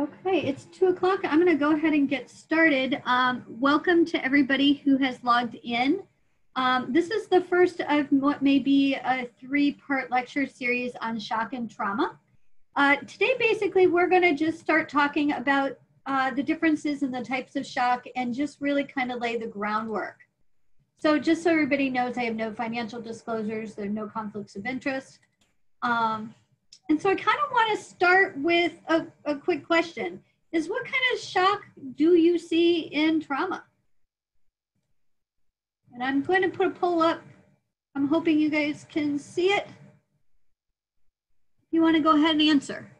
Okay, it's two o'clock. I'm going to go ahead and get started. Um, welcome to everybody who has logged in. Um, this is the first of what may be a three-part lecture series on shock and trauma. Uh, today, basically, we're going to just start talking about uh, the differences in the types of shock and just really kind of lay the groundwork. So just so everybody knows, I have no financial disclosures. There are no conflicts of interest. Um, and so I kind of want to start with a, a quick question is what kind of shock do you see in trauma? And I'm going to put a poll up. I'm hoping you guys can see it. You want to go ahead and answer.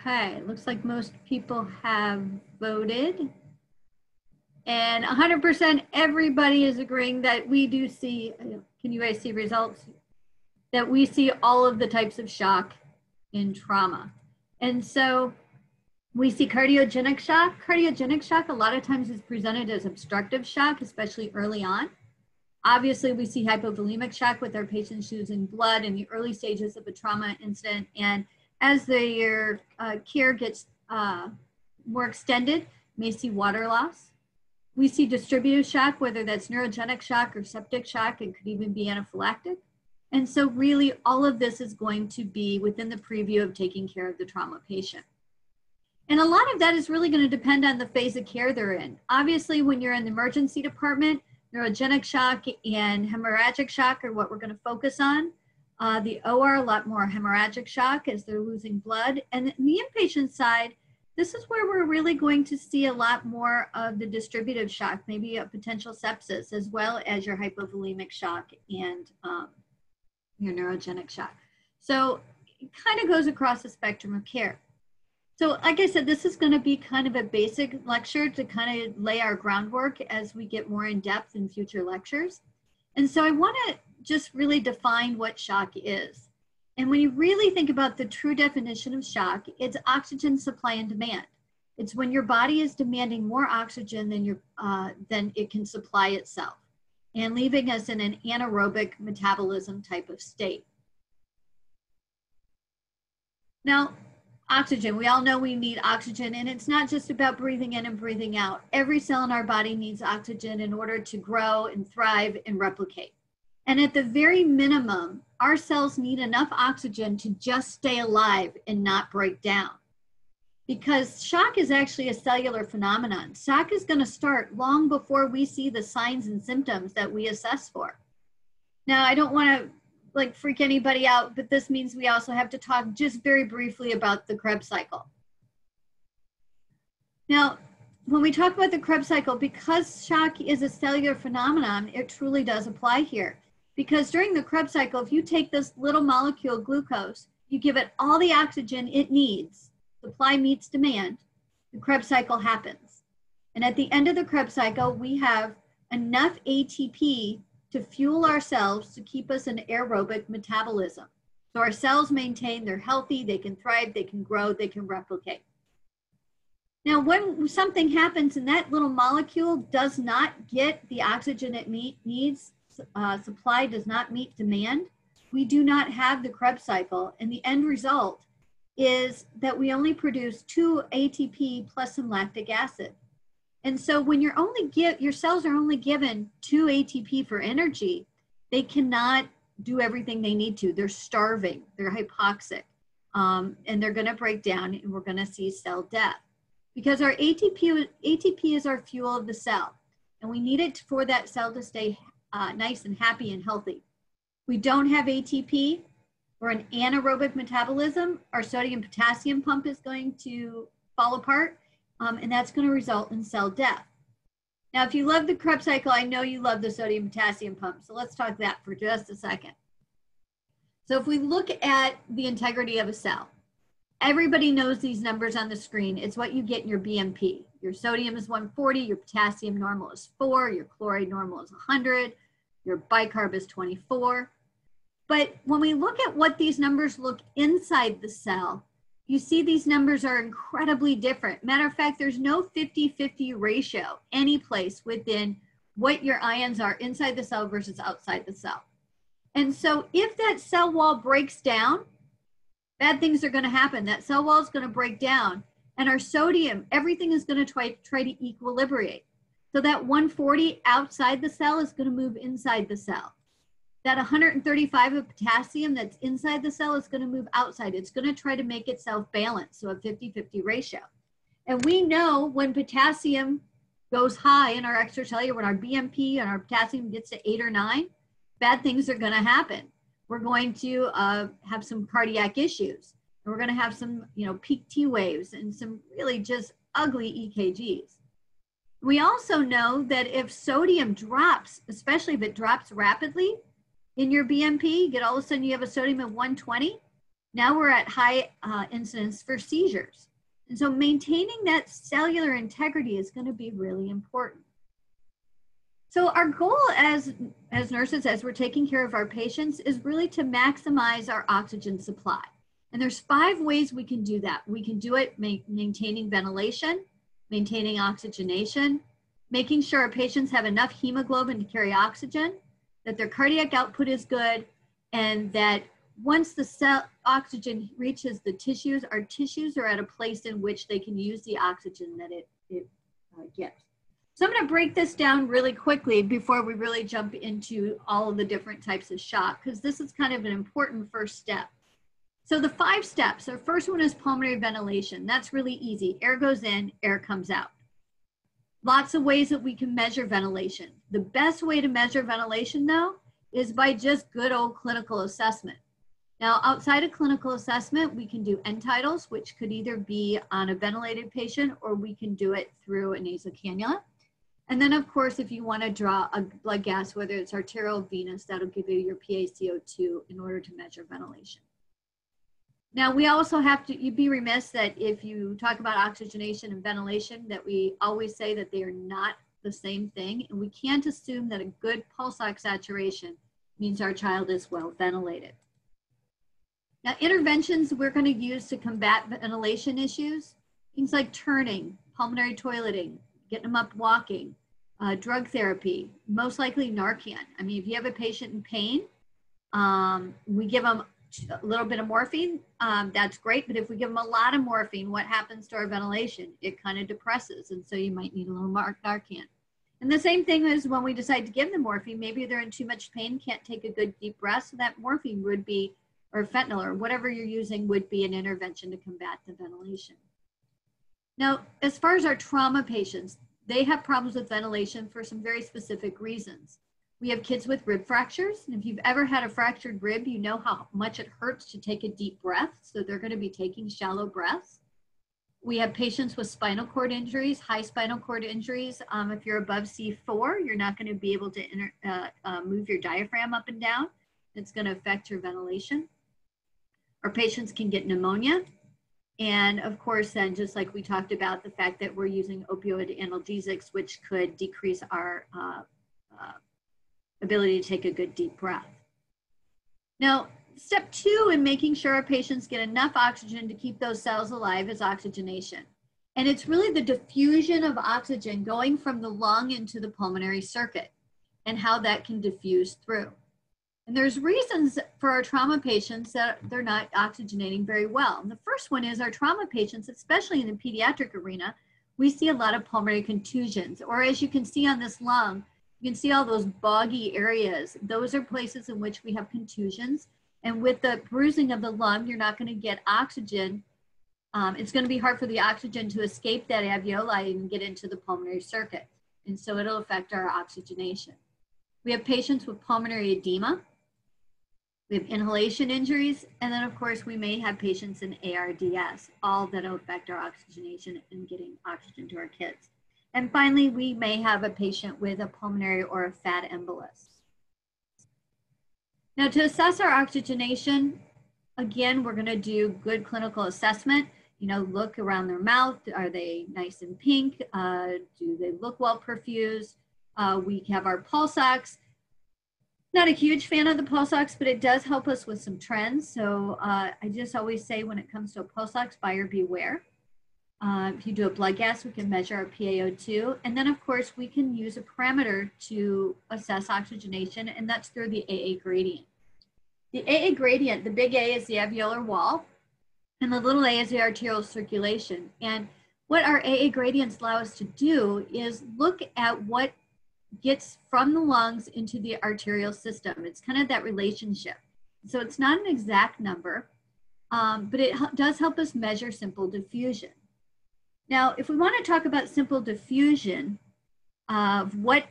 Okay, looks like most people have voted. And 100% everybody is agreeing that we do see, can you guys see results? That we see all of the types of shock in trauma. And so we see cardiogenic shock. Cardiogenic shock a lot of times is presented as obstructive shock, especially early on. Obviously, we see hypovolemic shock with our patients losing blood in the early stages of a trauma incident. And as their uh, care gets uh, more extended, may see water loss. We see distributive shock, whether that's neurogenic shock or septic shock, it could even be anaphylactic. And so really all of this is going to be within the preview of taking care of the trauma patient. And a lot of that is really going to depend on the phase of care they're in. Obviously, when you're in the emergency department, neurogenic shock and hemorrhagic shock are what we're going to focus on. Uh, the OR, a lot more hemorrhagic shock as they're losing blood. And the inpatient side, this is where we're really going to see a lot more of the distributive shock, maybe a potential sepsis, as well as your hypovolemic shock and um, your neurogenic shock. So it kind of goes across the spectrum of care. So like I said, this is going to be kind of a basic lecture to kind of lay our groundwork as we get more in depth in future lectures. And so I want to just really define what shock is. And when you really think about the true definition of shock, it's oxygen supply and demand. It's when your body is demanding more oxygen than, your, uh, than it can supply itself and leaving us in an anaerobic metabolism type of state. Now, oxygen, we all know we need oxygen, and it's not just about breathing in and breathing out. Every cell in our body needs oxygen in order to grow and thrive and replicate. And at the very minimum, our cells need enough oxygen to just stay alive and not break down. Because shock is actually a cellular phenomenon. Shock is going to start long before we see the signs and symptoms that we assess for. Now, I don't want to like freak anybody out, but this means we also have to talk just very briefly about the Krebs cycle. Now, when we talk about the Krebs cycle, because shock is a cellular phenomenon, it truly does apply here. Because during the Krebs cycle, if you take this little molecule glucose, you give it all the oxygen it needs, supply meets demand, the Krebs cycle happens. And at the end of the Krebs cycle, we have enough ATP to fuel ourselves to keep us in aerobic metabolism. So our cells maintain, they're healthy, they can thrive, they can grow, they can replicate. Now, when something happens and that little molecule does not get the oxygen it needs, uh, supply does not meet demand, we do not have the Krebs cycle. And the end result is that we only produce two ATP plus some lactic acid. And so when you're only give your cells are only given two ATP for energy, they cannot do everything they need to. They're starving, they're hypoxic, um, and they're going to break down, and we're going to see cell death because our ATP ATP is our fuel of the cell, and we need it for that cell to stay uh, nice and happy and healthy. We don't have ATP We're an anaerobic metabolism, our sodium potassium pump is going to fall apart, um, and that's going to result in cell death. Now, if you love the Krebs cycle, I know you love the sodium potassium pump. So let's talk that for just a second. So if we look at the integrity of a cell, everybody knows these numbers on the screen. It's what you get in your BMP. Your sodium is 140, your potassium normal is 4, your chloride normal is 100, Your bicarb is 24. But when we look at what these numbers look inside the cell, you see these numbers are incredibly different. Matter of fact, there's no 50-50 ratio any place within what your ions are inside the cell versus outside the cell. And so if that cell wall breaks down, bad things are gonna happen. That cell wall is gonna break down and our sodium, everything is gonna try, try to equilibrate. So that 140 outside the cell is gonna move inside the cell that 135 of potassium that's inside the cell is going to move outside. It's going to try to make itself balanced, so a 50-50 ratio. And we know when potassium goes high in our extracellular, when our BMP and our potassium gets to eight or nine, bad things are going to happen. We're going to uh, have some cardiac issues. And we're going to have some, you know, peak T waves and some really just ugly EKGs. We also know that if sodium drops, especially if it drops rapidly, in your BMP, get all of a sudden you have a sodium of 120. Now we're at high uh, incidence for seizures. And so maintaining that cellular integrity is going to be really important. So our goal as, as nurses, as we're taking care of our patients, is really to maximize our oxygen supply. And there's five ways we can do that. We can do it ma maintaining ventilation, maintaining oxygenation, making sure our patients have enough hemoglobin to carry oxygen, that their cardiac output is good, and that once the cell oxygen reaches the tissues, our tissues are at a place in which they can use the oxygen that it, it uh, gets. So I'm going to break this down really quickly before we really jump into all of the different types of shock, because this is kind of an important first step. So the five steps, our first one is pulmonary ventilation. That's really easy. Air goes in, air comes out. Lots of ways that we can measure ventilation. The best way to measure ventilation though is by just good old clinical assessment. Now, outside of clinical assessment, we can do end tidals, which could either be on a ventilated patient or we can do it through a nasal cannula. And then, of course, if you want to draw a blood gas, whether it's arterial venous, that'll give you your PaCO2 in order to measure ventilation. Now, we also have to, you'd be remiss that if you talk about oxygenation and ventilation, that we always say that they are not the same thing. And we can't assume that a good pulse ox saturation means our child is well ventilated. Now, interventions we're going to use to combat ventilation issues, things like turning, pulmonary toileting, getting them up walking, uh, drug therapy, most likely Narcan. I mean, if you have a patient in pain, um, we give them a little bit of morphine, um, that's great. But if we give them a lot of morphine, what happens to our ventilation? It kind of depresses. And so you might need a little more Narcan. And the same thing is when we decide to give them morphine, maybe they're in too much pain, can't take a good deep breath. So that morphine would be, or fentanyl or whatever you're using would be an intervention to combat the ventilation. Now, as far as our trauma patients, they have problems with ventilation for some very specific reasons. We have kids with rib fractures. And if you've ever had a fractured rib, you know how much it hurts to take a deep breath. So they're going to be taking shallow breaths. We have patients with spinal cord injuries, high spinal cord injuries. Um, if you're above C4, you're not going to be able to uh, uh, move your diaphragm up and down. It's going to affect your ventilation. Our patients can get pneumonia. And of course, then just like we talked about, the fact that we're using opioid analgesics, which could decrease our uh, uh ability to take a good deep breath. Now, step two in making sure our patients get enough oxygen to keep those cells alive is oxygenation. And it's really the diffusion of oxygen going from the lung into the pulmonary circuit and how that can diffuse through. And there's reasons for our trauma patients that they're not oxygenating very well. And the first one is our trauma patients, especially in the pediatric arena, we see a lot of pulmonary contusions, or as you can see on this lung, you can see all those boggy areas. Those are places in which we have contusions. And with the bruising of the lung, you're not going to get oxygen. Um, it's going to be hard for the oxygen to escape that alveoli and get into the pulmonary circuit. And so it'll affect our oxygenation. We have patients with pulmonary edema. We have inhalation injuries. And then, of course, we may have patients in ARDS, all that affect our oxygenation and getting oxygen to our kids. And finally, we may have a patient with a pulmonary or a fat embolus. Now to assess our oxygenation, again, we're gonna do good clinical assessment. You know, look around their mouth. Are they nice and pink? Uh, do they look well perfused? Uh, we have our pulse ox. Not a huge fan of the pulse ox, but it does help us with some trends. So uh, I just always say when it comes to a pulse ox, buyer beware. Uh, if you do a blood gas, we can measure our PaO2. And then, of course, we can use a parameter to assess oxygenation, and that's through the AA gradient. The AA gradient, the big A is the alveolar wall, and the little a is the arterial circulation. And what our AA gradients allow us to do is look at what gets from the lungs into the arterial system. It's kind of that relationship. So it's not an exact number, um, but it does help us measure simple diffusion. Now, if we want to talk about simple diffusion of what,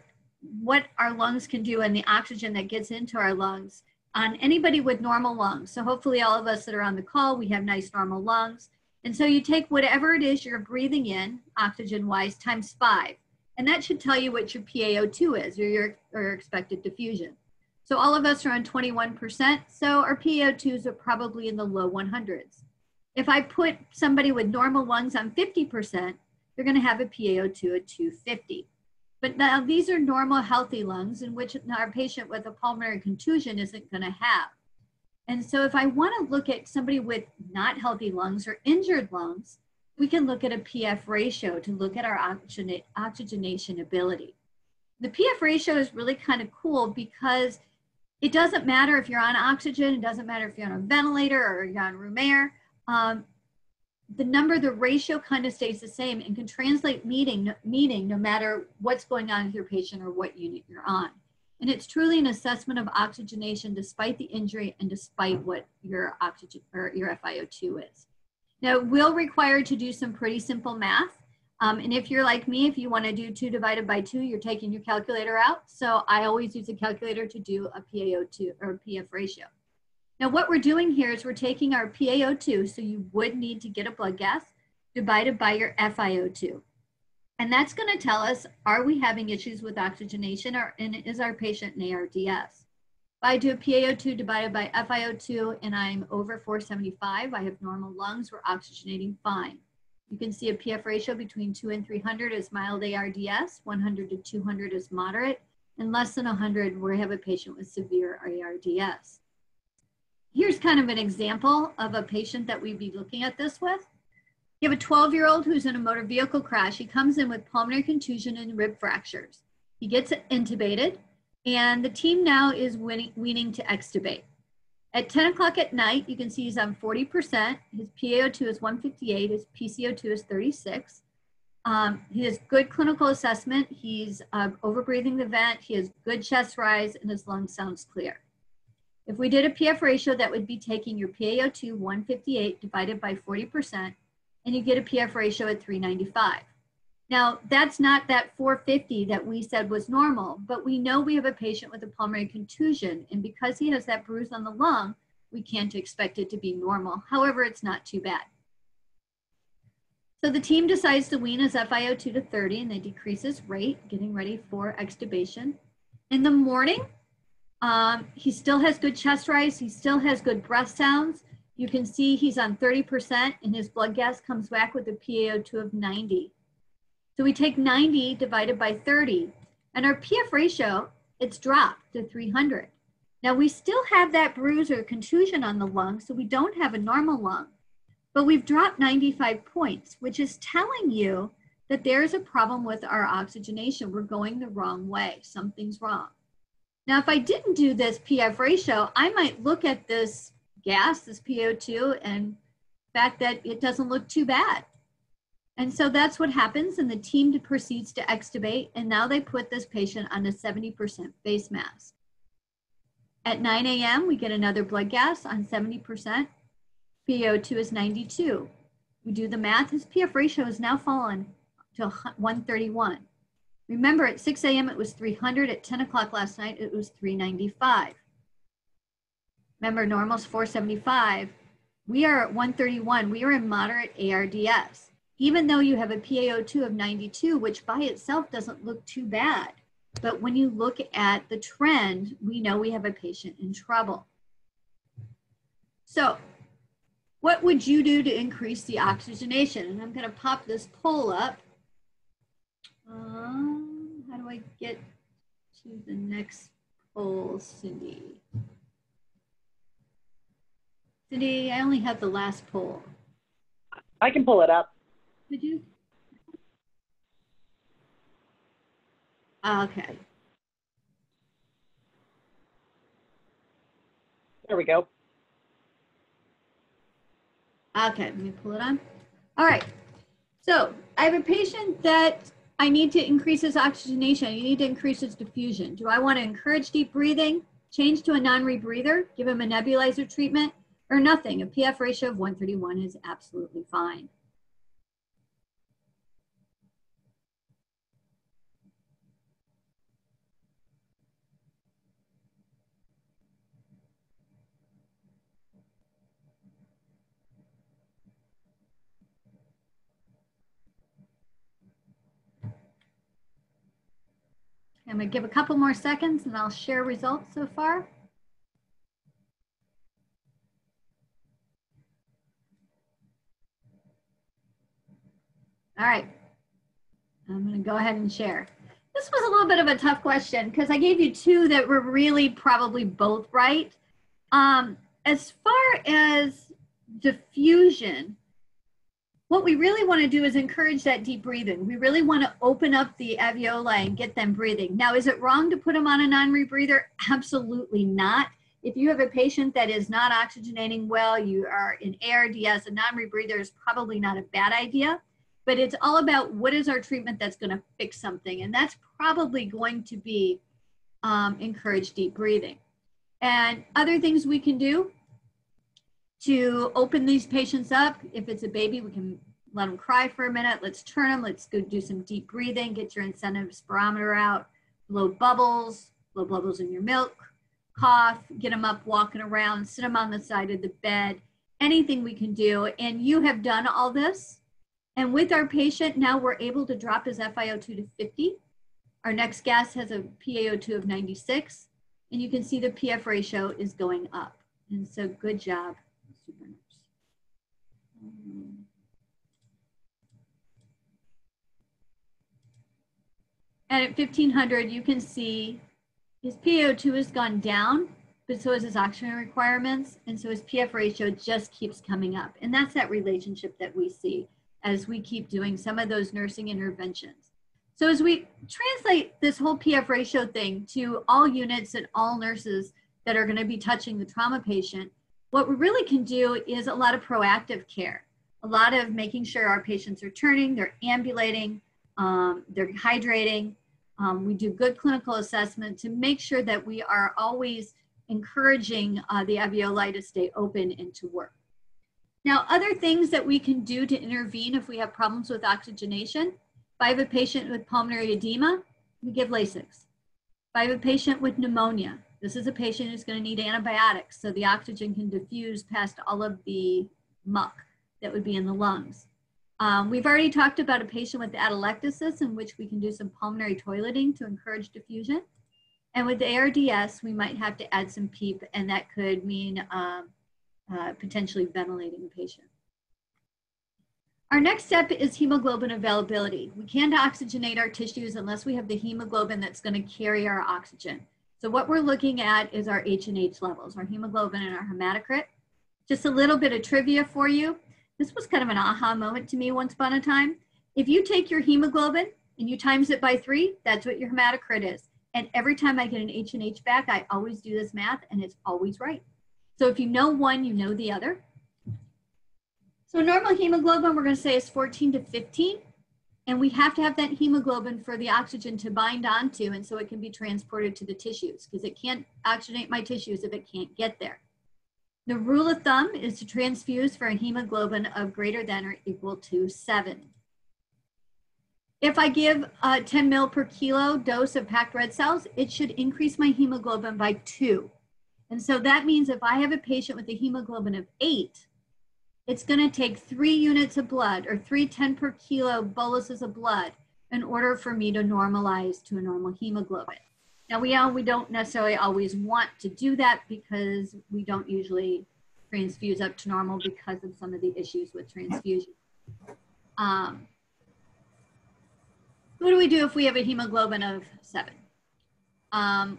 what our lungs can do and the oxygen that gets into our lungs on anybody with normal lungs. So hopefully all of us that are on the call, we have nice normal lungs. And so you take whatever it is you're breathing in, oxygen wise, times five. And that should tell you what your PaO2 is, or your, or your expected diffusion. So all of us are on 21%, so our PaO2s are probably in the low 100s. If I put somebody with normal lungs on 50%, they're gonna have a PaO2 at 250. But now these are normal healthy lungs in which our patient with a pulmonary contusion isn't gonna have. And so if I wanna look at somebody with not healthy lungs or injured lungs, we can look at a PF ratio to look at our oxygenation ability. The PF ratio is really kind of cool because it doesn't matter if you're on oxygen, it doesn't matter if you're on a ventilator or you're on room air. Um, the number, the ratio kind of stays the same and can translate meaning, meaning no matter what's going on with your patient or what unit you're on. And it's truly an assessment of oxygenation despite the injury and despite what your oxygen or your FiO2 is. Now, it will require to do some pretty simple math. Um, and if you're like me, if you want to do 2 divided by 2, you're taking your calculator out. So I always use a calculator to do a PaO2 or PF ratio. Now, what we're doing here is we're taking our PaO2, so you would need to get a blood gas, divided by your FiO2. And that's going to tell us, are we having issues with oxygenation or and is our patient an ARDS? If I do a PaO2 divided by FiO2 and I'm over 475, I have normal lungs, we're oxygenating fine. You can see a PF ratio between 2 and 300 is mild ARDS, 100 to 200 is moderate, and less than 100 we have a patient with severe ARDS. Here's kind of an example of a patient that we'd be looking at this with. You have a 12 year old who's in a motor vehicle crash. He comes in with pulmonary contusion and rib fractures. He gets intubated. And the team now is winning, weaning to extubate. At 10 o'clock at night, you can see he's on 40%. His PaO2 is 158, his PCO2 is 36. Um, he has good clinical assessment. He's uh, overbreathing the vent. He has good chest rise and his lung sounds clear. If we did a PF ratio, that would be taking your PaO2 158 divided by 40%, and you get a PF ratio at 395. Now, that's not that 450 that we said was normal, but we know we have a patient with a pulmonary contusion, and because he has that bruise on the lung, we can't expect it to be normal. However, it's not too bad. So the team decides to wean his FiO2 to 30 and they decrease his rate, getting ready for extubation. In the morning, um, he still has good chest rise. He still has good breath sounds. You can see he's on 30% and his blood gas comes back with a PaO2 of 90. So we take 90 divided by 30, and our PF ratio, it's dropped to 300. Now we still have that bruise or contusion on the lung, so we don't have a normal lung, but we've dropped 95 points, which is telling you that there's a problem with our oxygenation. We're going the wrong way. Something's wrong. Now, if I didn't do this PF ratio, I might look at this gas, this PO2, and fact that it doesn't look too bad. And so that's what happens, and the team proceeds to extubate, and now they put this patient on a 70% face mask. At 9 a.m., we get another blood gas on 70%. PO2 is 92. We do the math, his PF ratio has now fallen to 131. Remember, at 6 a.m., it was 300. At 10 o'clock last night, it was 395. Remember, normal's 475. We are at 131. We are in moderate ARDS even though you have a PaO2 of 92, which by itself doesn't look too bad. But when you look at the trend, we know we have a patient in trouble. So what would you do to increase the oxygenation? And I'm gonna pop this poll up. Um, how do I get to the next poll Cindy. Cindy, I only have the last poll. I can pull it up. Did you? Okay. There we go. Okay, let me pull it on. All right. So I have a patient that I need to increase his oxygenation. You need to increase his diffusion. Do I want to encourage deep breathing, change to a non-rebreather, give him a nebulizer treatment, or nothing? A PF ratio of 131 is absolutely fine. I'm gonna give a couple more seconds and I'll share results so far. All right, I'm gonna go ahead and share. This was a little bit of a tough question because I gave you two that were really probably both right. Um, as far as diffusion, what we really want to do is encourage that deep breathing. We really want to open up the alveoli and get them breathing. Now, is it wrong to put them on a non-rebreather? Absolutely not. If you have a patient that is not oxygenating well, you are in ARDS, a non-rebreather is probably not a bad idea. But it's all about what is our treatment that's going to fix something. And that's probably going to be um, encourage deep breathing. And other things we can do to open these patients up. If it's a baby, we can let them cry for a minute. Let's turn them. Let's go do some deep breathing. Get your incentive spirometer out. Blow bubbles. Blow bubbles in your milk. Cough. Get them up, walking around. Sit them on the side of the bed. Anything we can do. And you have done all this. And with our patient, now we're able to drop his FiO2 to 50. Our next gas has a PaO2 of 96. And you can see the PF ratio is going up. And so good job. And at 1500, you can see his PO2 has gone down, but so has his oxygen requirements. And so his PF ratio just keeps coming up. And that's that relationship that we see as we keep doing some of those nursing interventions. So as we translate this whole PF ratio thing to all units and all nurses that are going to be touching the trauma patient, what we really can do is a lot of proactive care, a lot of making sure our patients are turning, they're ambulating, um, they're hydrating. Um, we do good clinical assessment to make sure that we are always encouraging uh, the alveoli to stay open and to work. Now, other things that we can do to intervene if we have problems with oxygenation. If I have a patient with pulmonary edema, we give Lasix. If I have a patient with pneumonia, this is a patient who's going to need antibiotics so the oxygen can diffuse past all of the muck that would be in the lungs. Um, we've already talked about a patient with atelectasis in which we can do some pulmonary toileting to encourage diffusion. And with the ARDS, we might have to add some PEEP and that could mean um, uh, potentially ventilating the patient. Our next step is hemoglobin availability. We can't oxygenate our tissues unless we have the hemoglobin that's gonna carry our oxygen. So what we're looking at is our H and H levels, our hemoglobin and our hematocrit. Just a little bit of trivia for you. This was kind of an aha moment to me once upon a time. If you take your hemoglobin and you times it by three, that's what your hematocrit is. And every time I get an H and H back, I always do this math and it's always right. So if you know one, you know the other. So normal hemoglobin, we're gonna say is 14 to 15. And we have to have that hemoglobin for the oxygen to bind onto and so it can be transported to the tissues because it can't oxygenate my tissues if it can't get there. The rule of thumb is to transfuse for a hemoglobin of greater than or equal to seven. If I give a 10 mil per kilo dose of packed red cells, it should increase my hemoglobin by two. And so that means if I have a patient with a hemoglobin of eight, it's going to take three units of blood or three 10 per kilo boluses of blood in order for me to normalize to a normal hemoglobin. Now we, all, we don't necessarily always want to do that because we don't usually transfuse up to normal because of some of the issues with transfusion. Um, what do we do if we have a hemoglobin of seven? Um,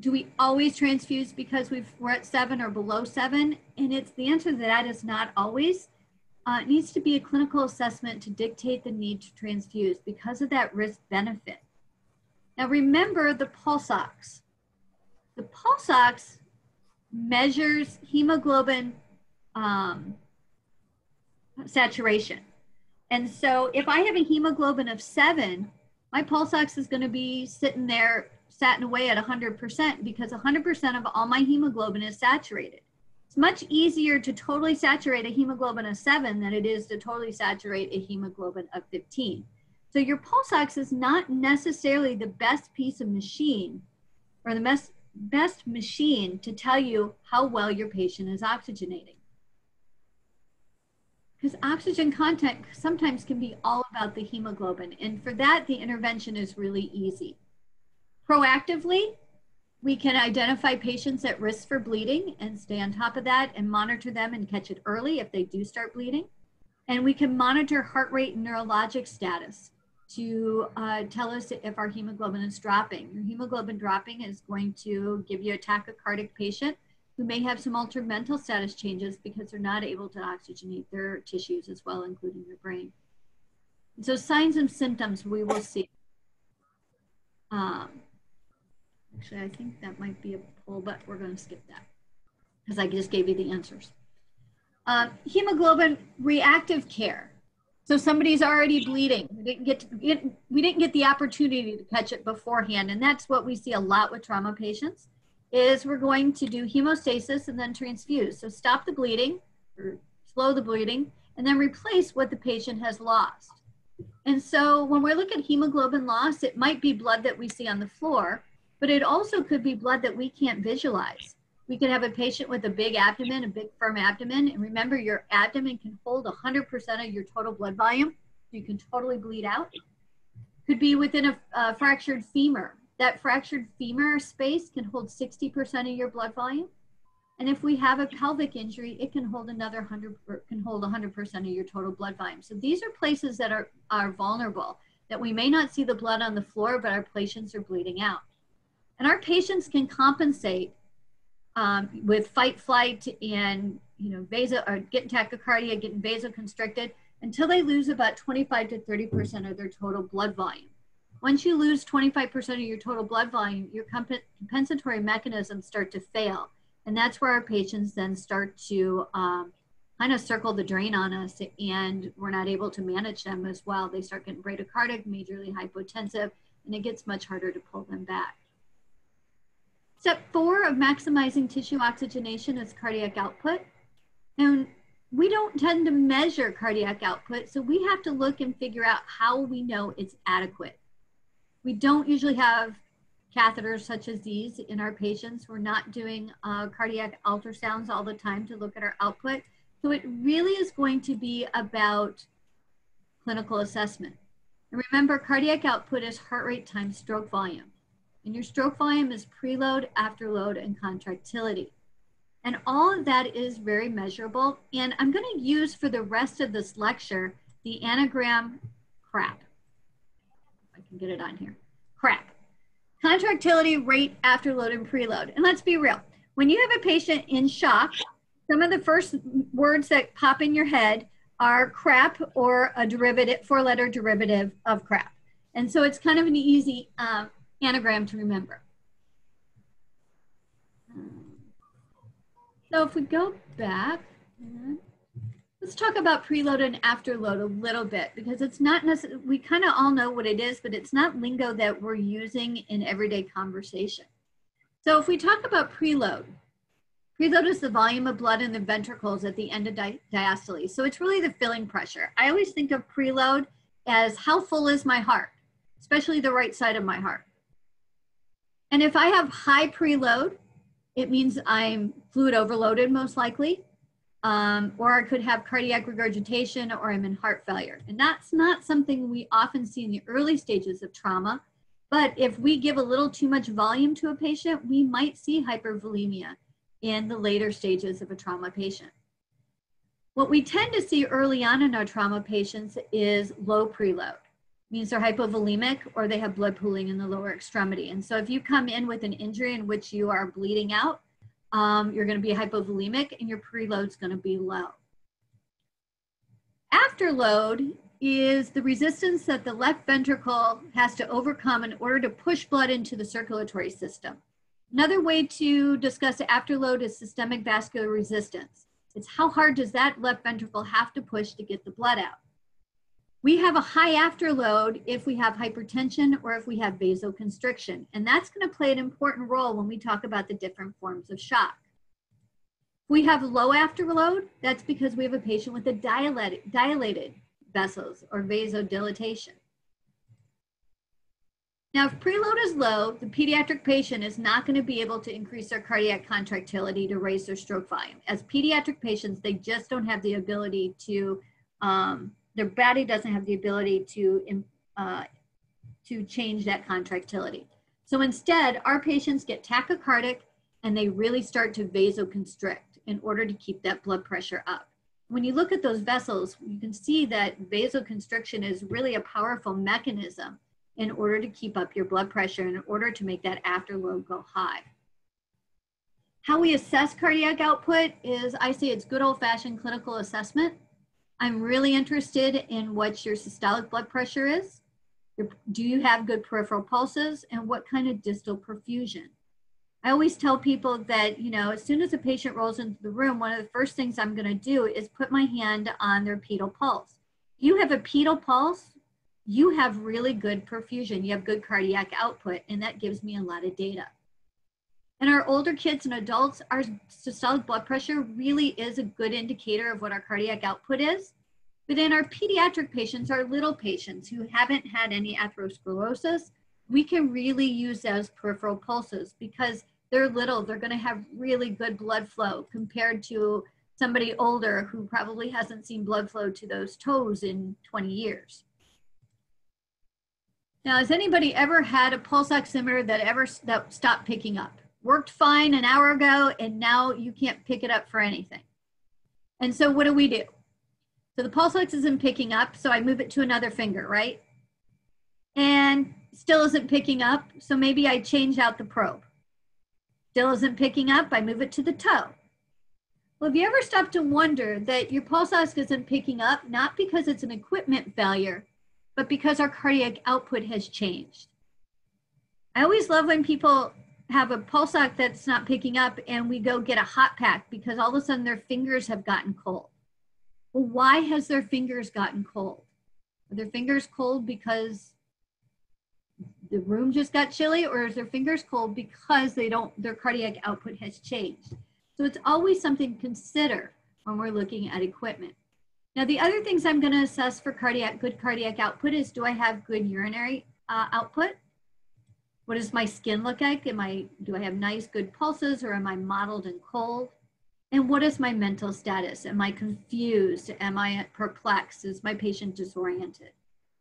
do we always transfuse because we've, we're at seven or below seven? And it's the answer to that is not always. Uh, it needs to be a clinical assessment to dictate the need to transfuse because of that risk benefit. Now remember the pulse ox. The pulse ox measures hemoglobin um, saturation. And so if I have a hemoglobin of seven, my pulse ox is going to be sitting there satting away at 100% because 100% of all my hemoglobin is saturated. It's much easier to totally saturate a hemoglobin of 7 than it is to totally saturate a hemoglobin of 15. So your pulse ox is not necessarily the best piece of machine or the best, best machine to tell you how well your patient is oxygenating. Because oxygen content sometimes can be all about the hemoglobin. And for that, the intervention is really easy. Proactively, we can identify patients at risk for bleeding and stay on top of that and monitor them and catch it early if they do start bleeding. And we can monitor heart rate and neurologic status to uh, tell us if our hemoglobin is dropping. Your hemoglobin dropping is going to give you a tachycardic patient who may have some altered mental status changes because they're not able to oxygenate their tissues as well, including their brain. So signs and symptoms we will see. Um, Actually, I think that might be a poll, but we're going to skip that because I just gave you the answers. Uh, hemoglobin reactive care. So somebody's already bleeding. We didn't get, to, get we didn't get the opportunity to catch it beforehand, and that's what we see a lot with trauma patients. Is we're going to do hemostasis and then transfuse. So stop the bleeding or slow the bleeding, and then replace what the patient has lost. And so when we look at hemoglobin loss, it might be blood that we see on the floor, but it also could be blood that we can't visualize. We could have a patient with a big abdomen, a big firm abdomen. And remember, your abdomen can hold 100% of your total blood volume. You can totally bleed out. Could be within a, a fractured femur. That fractured femur space can hold 60% of your blood volume. And if we have a pelvic injury, it can hold another 100, can hold 100% of your total blood volume. So these are places that are, are vulnerable, that we may not see the blood on the floor, but our patients are bleeding out. And our patients can compensate um, with fight, flight, and you know, vaso or getting tachycardia, getting vasoconstricted until they lose about 25 to 30 percent of their total blood volume. Once you lose 25 percent of your total blood volume, your comp compensatory mechanisms start to fail, and that's where our patients then start to um, kind of circle the drain on us, and we're not able to manage them as well. They start getting bradycardic, majorly hypotensive, and it gets much harder to pull them back. Step four of maximizing tissue oxygenation is cardiac output. And we don't tend to measure cardiac output, so we have to look and figure out how we know it's adequate. We don't usually have catheters such as these in our patients. We're not doing uh, cardiac ultrasounds all the time to look at our output. So it really is going to be about clinical assessment. And remember, cardiac output is heart rate times stroke volume. And your stroke volume is preload, afterload, and contractility. And all of that is very measurable. And I'm going to use for the rest of this lecture the anagram CRAP. I can get it on here. CRAP. Contractility, rate, afterload, and preload. And let's be real. When you have a patient in shock, some of the first words that pop in your head are crap or a derivative, four letter derivative of crap. And so it's kind of an easy um, anagram to remember. So if we go back, let's talk about preload and afterload a little bit because it's not necessarily, we kind of all know what it is, but it's not lingo that we're using in everyday conversation. So if we talk about preload, preload is the volume of blood in the ventricles at the end of di diastole. So it's really the filling pressure. I always think of preload as how full is my heart, especially the right side of my heart. And if I have high preload, it means I'm fluid overloaded most likely, um, or I could have cardiac regurgitation or I'm in heart failure. And that's not something we often see in the early stages of trauma. But if we give a little too much volume to a patient, we might see hypervolemia in the later stages of a trauma patient. What we tend to see early on in our trauma patients is low preload means they're hypovolemic or they have blood pooling in the lower extremity. And so if you come in with an injury in which you are bleeding out, um, you're going to be hypovolemic and your preload's going to be low. Afterload is the resistance that the left ventricle has to overcome in order to push blood into the circulatory system. Another way to discuss afterload is systemic vascular resistance. It's how hard does that left ventricle have to push to get the blood out. We have a high afterload if we have hypertension or if we have vasoconstriction, and that's going to play an important role when we talk about the different forms of shock. If we have low afterload, that's because we have a patient with a dilated, dilated vessels or vasodilatation. Now, if preload is low, the pediatric patient is not going to be able to increase their cardiac contractility to raise their stroke volume. As pediatric patients, they just don't have the ability to, um, their body doesn't have the ability to, uh, to change that contractility. So instead, our patients get tachycardic and they really start to vasoconstrict in order to keep that blood pressure up. When you look at those vessels, you can see that vasoconstriction is really a powerful mechanism in order to keep up your blood pressure in order to make that afterload go high. How we assess cardiac output is I say it's good old fashioned clinical assessment. I'm really interested in what your systolic blood pressure is. Do you have good peripheral pulses and what kind of distal perfusion? I always tell people that, you know, as soon as a patient rolls into the room, one of the first things I'm going to do is put my hand on their pedal pulse. You have a pedal pulse, you have really good perfusion, you have good cardiac output, and that gives me a lot of data. In our older kids and adults, our systolic blood pressure really is a good indicator of what our cardiac output is. But in our pediatric patients, our little patients who haven't had any atherosclerosis, we can really use those peripheral pulses because they're little, they're going to have really good blood flow compared to somebody older who probably hasn't seen blood flow to those toes in 20 years. Now, has anybody ever had a pulse oximeter that ever that stopped picking up? Worked fine an hour ago, and now you can't pick it up for anything. And so, what do we do? So the pulse ox isn't picking up, so I move it to another finger, right? And still isn't picking up, so maybe I change out the probe. Still isn't picking up, I move it to the toe. Well, have you ever stopped to wonder that your pulse ox isn't picking up, not because it's an equipment failure, but because our cardiac output has changed. I always love when people have a pulse ox that's not picking up and we go get a hot pack because all of a sudden their fingers have gotten cold. Well, why has their fingers gotten cold? Are their fingers cold because the room just got chilly or is their fingers cold because they don't their cardiac output has changed? So it's always something to consider when we're looking at equipment. Now, the other things I'm going to assess for cardiac good cardiac output is do I have good urinary uh, output? What does my skin look like? Am I do I have nice good pulses or am I mottled and cold? And what is my mental status? Am I confused? Am I perplexed? Is my patient disoriented?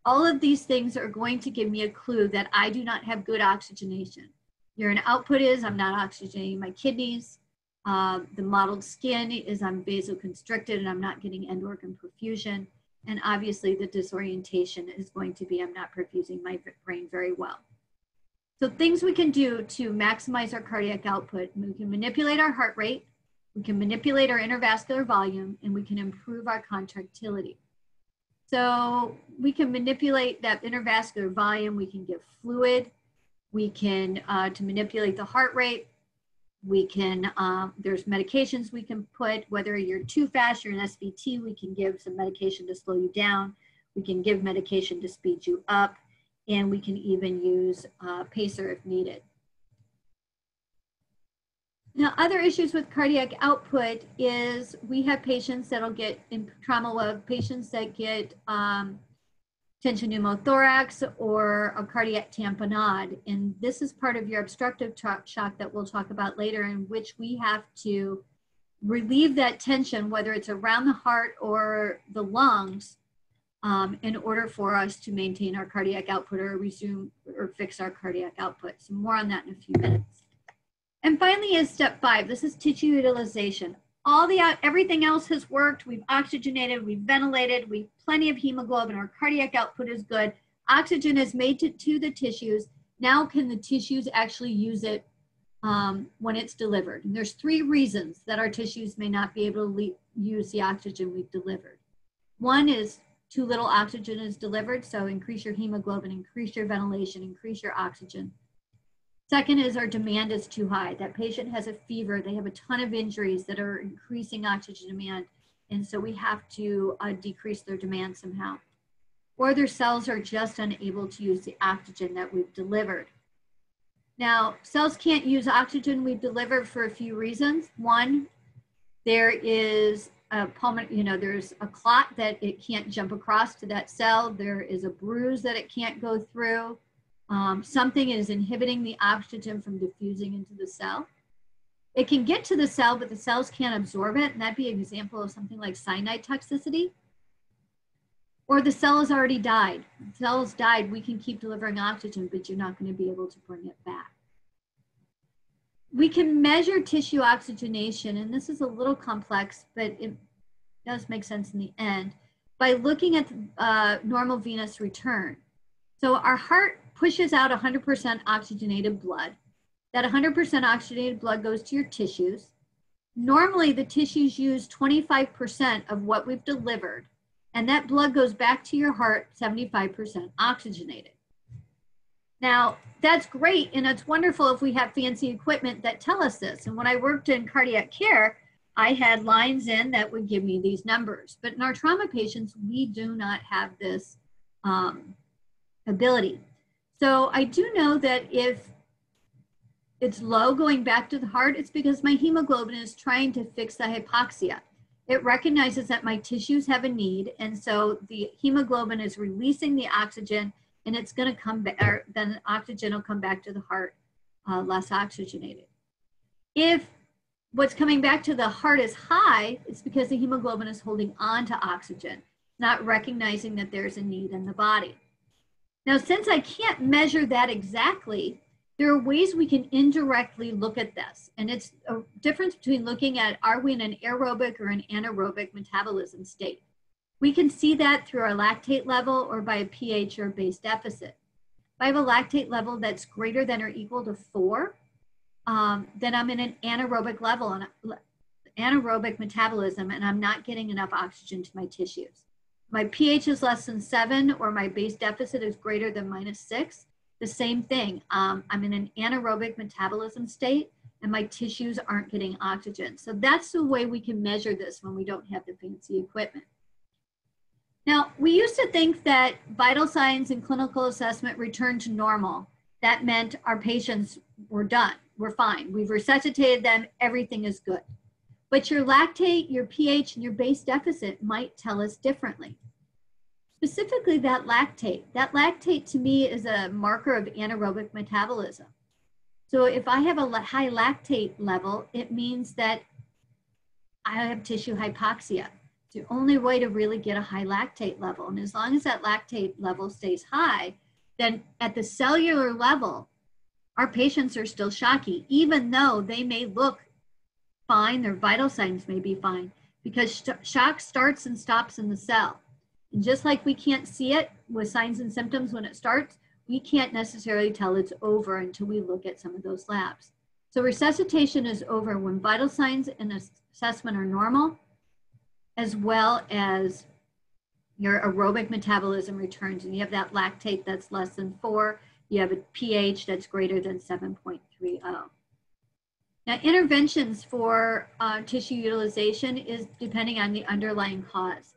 All of these things are going to give me a clue that I do not have good oxygenation. Urine output is I'm not oxygenating my kidneys. Uh, the mottled skin is I'm vasoconstricted and I'm not getting end organ perfusion. And obviously the disorientation is going to be I'm not perfusing my brain very well. So things we can do to maximize our cardiac output, we can manipulate our heart rate, we can manipulate our intravascular volume, and we can improve our contractility. So we can manipulate that intravascular volume, we can give fluid, we can, uh, to manipulate the heart rate, we can, um, there's medications we can put, whether you're too fast, you're an SVT, we can give some medication to slow you down. We can give medication to speed you up, and we can even use uh, pacer if needed. Now, other issues with cardiac output is we have patients that'll get in trauma, we patients that get um, tension pneumothorax or a cardiac tamponade. And this is part of your obstructive shock that we'll talk about later, in which we have to relieve that tension, whether it's around the heart or the lungs, um, in order for us to maintain our cardiac output or resume or fix our cardiac output. So more on that in a few minutes. And finally is step five. This is tissue utilization all the everything else has worked. We've oxygenated, we've ventilated, we've plenty of hemoglobin, our cardiac output is good. Oxygen is made to, to the tissues. Now, can the tissues actually use it um, when it's delivered? And there's three reasons that our tissues may not be able to use the oxygen we've delivered. One is too little oxygen is delivered, so increase your hemoglobin, increase your ventilation, increase your oxygen. Second is our demand is too high. That patient has a fever, they have a ton of injuries that are increasing oxygen demand, and so we have to uh, decrease their demand somehow. Or their cells are just unable to use the oxygen that we've delivered. Now, cells can't use oxygen we've delivered for a few reasons. One, there is a pulmonary, you know, there's a clot that it can't jump across to that cell. There is a bruise that it can't go through. Um, something is inhibiting the oxygen from diffusing into the cell. It can get to the cell, but the cells can't absorb it. And that'd be an example of something like cyanide toxicity. Or the cell has already died. The cell has died, we can keep delivering oxygen, but you're not going to be able to bring it back. We can measure tissue oxygenation, and this is a little complex, but it does make sense in the end, by looking at uh, normal venous return. So our heart pushes out 100% oxygenated blood. That 100% oxygenated blood goes to your tissues. Normally, the tissues use 25% of what we've delivered, and that blood goes back to your heart 75% oxygenated. Now, that's great, and it's wonderful if we have fancy equipment that tell us this. And when I worked in cardiac care, I had lines in that would give me these numbers. But in our trauma patients, we do not have this um, ability. So I do know that if it's low going back to the heart, it's because my hemoglobin is trying to fix the hypoxia. It recognizes that my tissues have a need, and so the hemoglobin is releasing the oxygen, and it's going to come back, or then oxygen will come back to the heart uh, less oxygenated. If what's coming back to the heart is high, it's because the hemoglobin is holding on to oxygen, not recognizing that there's a need in the body. Now, since I can't measure that exactly, there are ways we can indirectly look at this. And it's a difference between looking at are we in an aerobic or an anaerobic metabolism state. We can see that through our lactate level or by a pH or base deficit. If I have a lactate level that's greater than or equal to four, um, then I'm in an anaerobic level, and anaerobic metabolism, and I'm not getting enough oxygen to my tissues my pH is less than seven or my base deficit is greater than minus six, the same thing. Um, I'm in an anaerobic metabolism state and my tissues aren't getting oxygen. So that's the way we can measure this when we don't have the fancy equipment. Now, we used to think that vital signs and clinical assessment returned to normal. That meant our patients were done, we're fine. We've resuscitated them, everything is good. But your lactate, your pH, and your base deficit might tell us differently. Specifically, that lactate. That lactate to me is a marker of anaerobic metabolism. So if I have a high lactate level, it means that I have tissue hypoxia. The only way to really get a high lactate level. And as long as that lactate level stays high, then at the cellular level, our patients are still shocky, even though they may look fine, their vital signs may be fine because sh shock starts and stops in the cell. And just like we can't see it with signs and symptoms when it starts, we can't necessarily tell it's over until we look at some of those labs. So resuscitation is over when vital signs and assessment are normal, as well as your aerobic metabolism returns and you have that lactate that's less than four, you have a pH that's greater than 7.30. Now, interventions for uh, tissue utilization is depending on the underlying cause.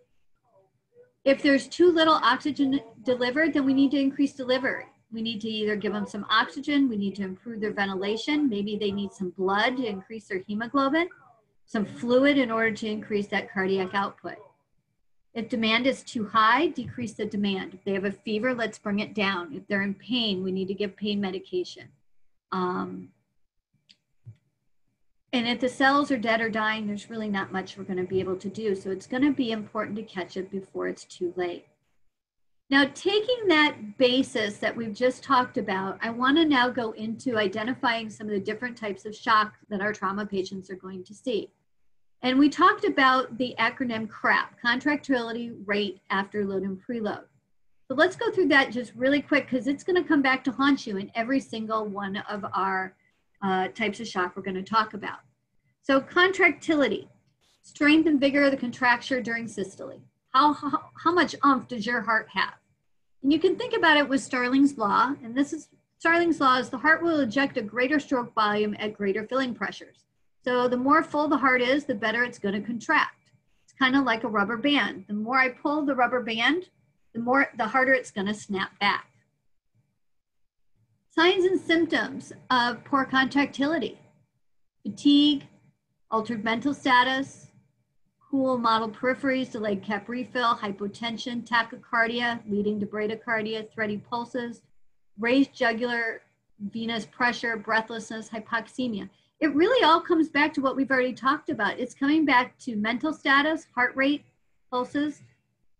If there's too little oxygen delivered, then we need to increase delivery. We need to either give them some oxygen, we need to improve their ventilation, maybe they need some blood to increase their hemoglobin, some fluid in order to increase that cardiac output. If demand is too high, decrease the demand. If they have a fever, let's bring it down. If they're in pain, we need to give pain medication. Um, and if the cells are dead or dying, there's really not much we're going to be able to do. So it's going to be important to catch it before it's too late. Now, taking that basis that we've just talked about, I want to now go into identifying some of the different types of shock that our trauma patients are going to see. And we talked about the acronym CRAP, contractility rate after load and preload. But let's go through that just really quick because it's going to come back to haunt you in every single one of our uh, types of shock we're going to talk about. So contractility, strength and vigor of the contracture during systole. How, how, how much umph does your heart have? And you can think about it with Starling's law, and this is Starling's law is the heart will eject a greater stroke volume at greater filling pressures. So the more full the heart is, the better it's going to contract. It's kind of like a rubber band. The more I pull the rubber band, the more the harder it's going to snap back. Signs and symptoms of poor contractility. Fatigue, altered mental status, cool mottled peripheries, delayed cap refill, hypotension, tachycardia leading to bradycardia, thready pulses, raised jugular venous pressure, breathlessness, hypoxemia. It really all comes back to what we've already talked about. It's coming back to mental status, heart rate, pulses,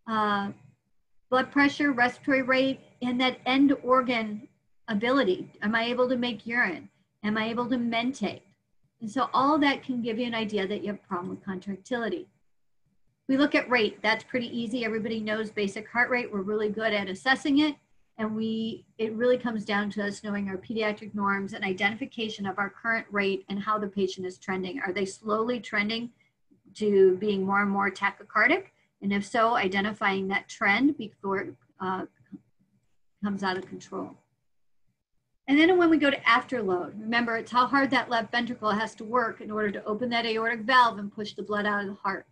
uh, blood pressure, respiratory rate, and that end organ ability. Am I able to make urine? Am I able to mentate? And so all that can give you an idea that you have a problem with contractility. We look at rate. That's pretty easy. Everybody knows basic heart rate. We're really good at assessing it and we it really comes down to us knowing our pediatric norms and identification of our current rate and how the patient is trending are they slowly trending to being more and more tachycardic and if so identifying that trend before it uh, comes out of control and then when we go to afterload remember it's how hard that left ventricle has to work in order to open that aortic valve and push the blood out of the heart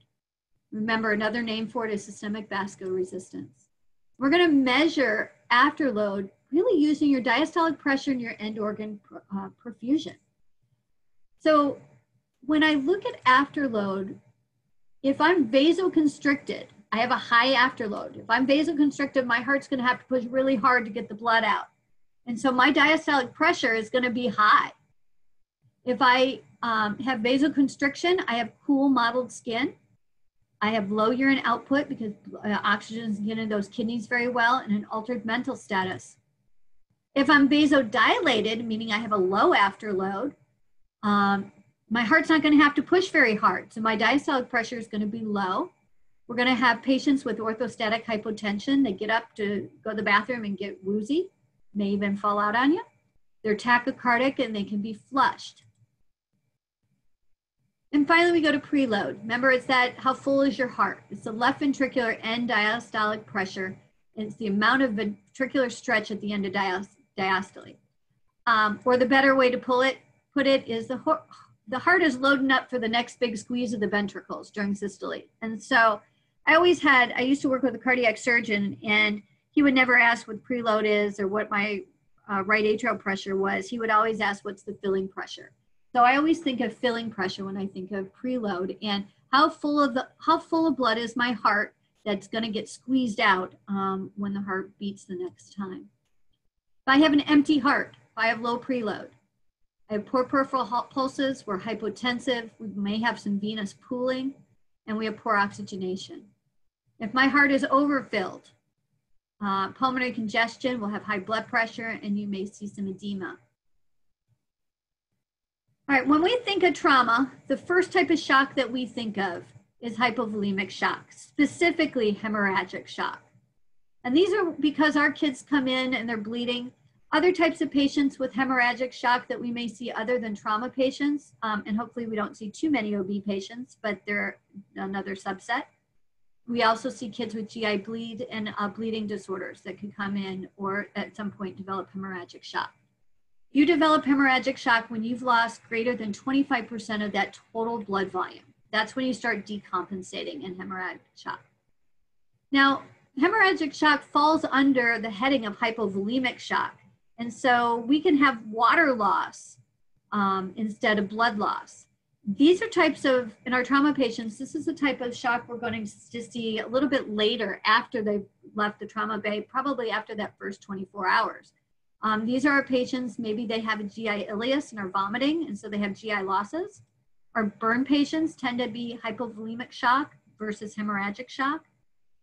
remember another name for it is systemic vascular resistance we're going to measure afterload, really using your diastolic pressure and your end organ uh, perfusion. So when I look at afterload, if I'm vasoconstricted, I have a high afterload. If I'm vasoconstricted, my heart's going to have to push really hard to get the blood out. And so my diastolic pressure is going to be high. If I um, have vasoconstriction, I have cool mottled skin. I have low urine output because uh, oxygen is getting those kidneys very well and an altered mental status. If I'm vasodilated, meaning I have a low afterload, um, my heart's not going to have to push very hard. So my diastolic pressure is going to be low. We're going to have patients with orthostatic hypotension. They get up to go to the bathroom and get woozy, may even fall out on you. They're tachycardic and they can be flushed. And finally, we go to preload. Remember, it's that how full is your heart? It's the left ventricular end diastolic pressure. And it's the amount of ventricular stretch at the end of diastole. Um, or the better way to pull it, put it is the, the heart is loading up for the next big squeeze of the ventricles during systole. And so I always had, I used to work with a cardiac surgeon and he would never ask what preload is or what my uh, right atrial pressure was. He would always ask what's the filling pressure. So I always think of filling pressure when I think of preload and how full of the how full of blood is my heart that's going to get squeezed out um, when the heart beats the next time. If I have an empty heart, if I have low preload, I have poor peripheral pulses, we're hypotensive, we may have some venous pooling, and we have poor oxygenation. If my heart is overfilled, uh, pulmonary congestion, we'll have high blood pressure, and you may see some edema. All right, when we think of trauma, the first type of shock that we think of is hypovolemic shock, specifically hemorrhagic shock. And these are because our kids come in and they're bleeding. Other types of patients with hemorrhagic shock that we may see other than trauma patients, um, and hopefully we don't see too many OB patients, but they're another subset. We also see kids with GI bleed and uh, bleeding disorders that can come in or at some point develop hemorrhagic shock. You develop hemorrhagic shock when you've lost greater than 25% of that total blood volume. That's when you start decompensating in hemorrhagic shock. Now, hemorrhagic shock falls under the heading of hypovolemic shock. And so we can have water loss um, instead of blood loss. These are types of, in our trauma patients, this is the type of shock we're going to see a little bit later after they've left the trauma bay, probably after that first 24 hours. Um, these are our patients, maybe they have a GI ileus and are vomiting, and so they have GI losses. Our burn patients tend to be hypovolemic shock versus hemorrhagic shock.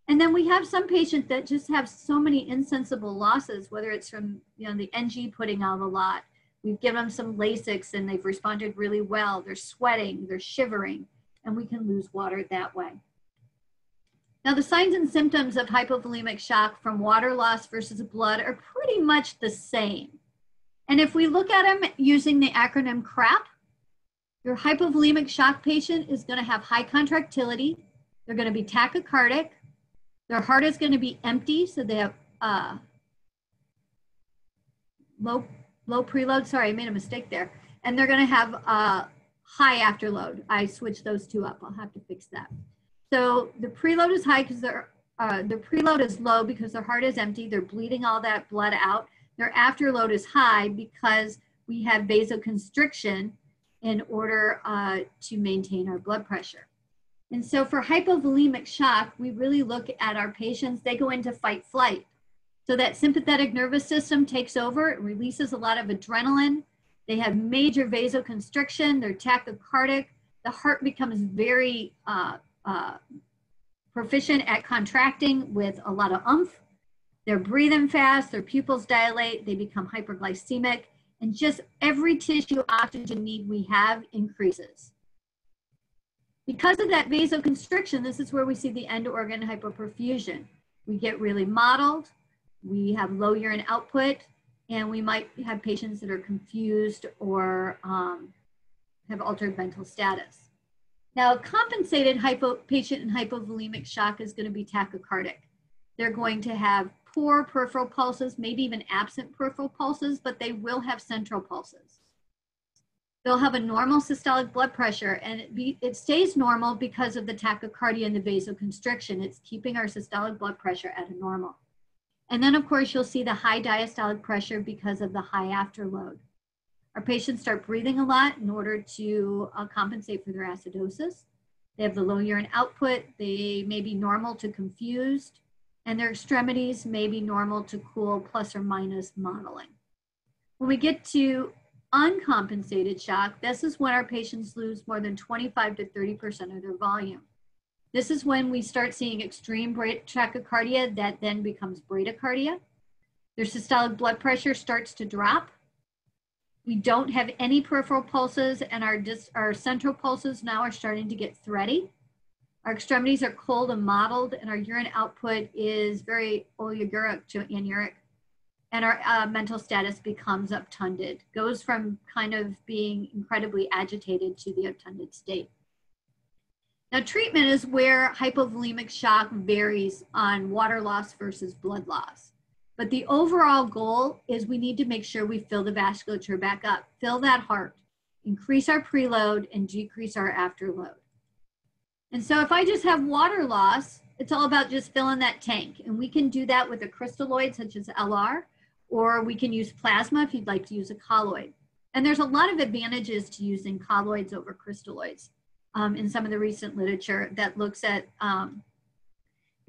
And then we have some patients that just have so many insensible losses, whether it's from you know the NG putting out a lot. We've given them some Lasix and they've responded really well. They're sweating, they're shivering, and we can lose water that way. Now, the signs and symptoms of hypovolemic shock from water loss versus blood are pretty much the same. And if we look at them using the acronym CRAP, your hypovolemic shock patient is going to have high contractility. They're going to be tachycardic. Their heart is going to be empty, so they have uh, low low preload. Sorry, I made a mistake there. And they're going to have uh, high afterload. I switched those two up. I'll have to fix that. So the preload is high because their uh, the preload is low because their heart is empty. They're bleeding all that blood out. Their afterload is high because we have vasoconstriction in order uh, to maintain our blood pressure. And so for hypovolemic shock, we really look at our patients, they go into fight flight. So that sympathetic nervous system takes over, it releases a lot of adrenaline. They have major vasoconstriction, they're tachycardic. The heart becomes very uh, uh, proficient at contracting with a lot of umph. They're breathing fast, their pupils dilate, they become hyperglycemic, and just every tissue oxygen need we have increases. Because of that vasoconstriction, this is where we see the end organ hypoperfusion. We get really mottled, we have low urine output, and we might have patients that are confused or um, have altered mental status. Now, compensated hypo, patient in hypovolemic shock is going to be tachycardic. They're going to have poor peripheral pulses, maybe even absent peripheral pulses, but they will have central pulses. They'll have a normal systolic blood pressure, and it, be, it stays normal because of the tachycardia and the vasoconstriction. It's keeping our systolic blood pressure at a normal. And then, of course, you'll see the high diastolic pressure because of the high afterload. Our patients start breathing a lot in order to uh, compensate for their acidosis. They have the low urine output. They may be normal to confused, and their extremities may be normal to cool plus or minus mottling. When we get to uncompensated shock, this is when our patients lose more than 25 to 30% of their volume. This is when we start seeing extreme tachycardia that then becomes bradycardia. Their systolic blood pressure starts to drop we don't have any peripheral pulses and our, our central pulses now are starting to get thready. Our extremities are cold and mottled and our urine output is very oliguric to anuric. And our uh, mental status becomes obtunded, goes from kind of being incredibly agitated to the obtunded state. Now treatment is where hypovolemic shock varies on water loss versus blood loss. But the overall goal is we need to make sure we fill the vasculature back up, fill that heart, increase our preload, and decrease our afterload. And so if I just have water loss, it's all about just filling that tank. And we can do that with a crystalloid such as LR, or we can use plasma if you'd like to use a colloid. And there's a lot of advantages to using colloids over crystalloids um, in some of the recent literature that looks at um,